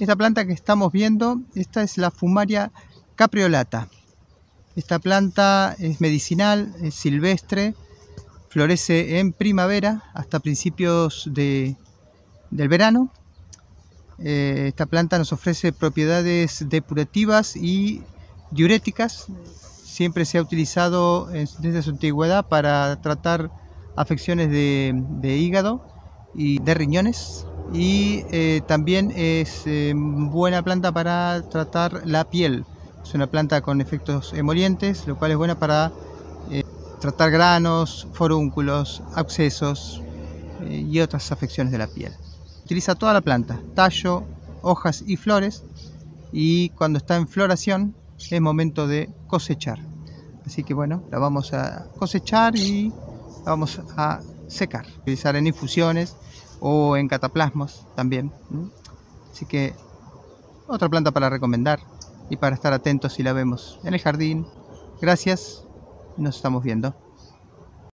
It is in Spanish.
Esta planta que estamos viendo, esta es la Fumaria capriolata. Esta planta es medicinal, es silvestre, florece en primavera hasta principios de, del verano. Eh, esta planta nos ofrece propiedades depurativas y diuréticas. Siempre se ha utilizado desde su antigüedad para tratar afecciones de hígado y de riñones y eh, también es eh, buena planta para tratar la piel. Es una planta con efectos emolientes, lo cual es buena para eh, tratar granos, forúnculos, abscesos y otras afecciones de la piel. Utiliza toda la planta, tallo, hojas y flores y cuando está en floración es momento de cosechar. Así que bueno, la vamos a cosechar y la vamos a secar, utilizar en infusiones o en cataplasmos también. Así que otra planta para recomendar y para estar atentos si la vemos en el jardín. Gracias, nos estamos viendo.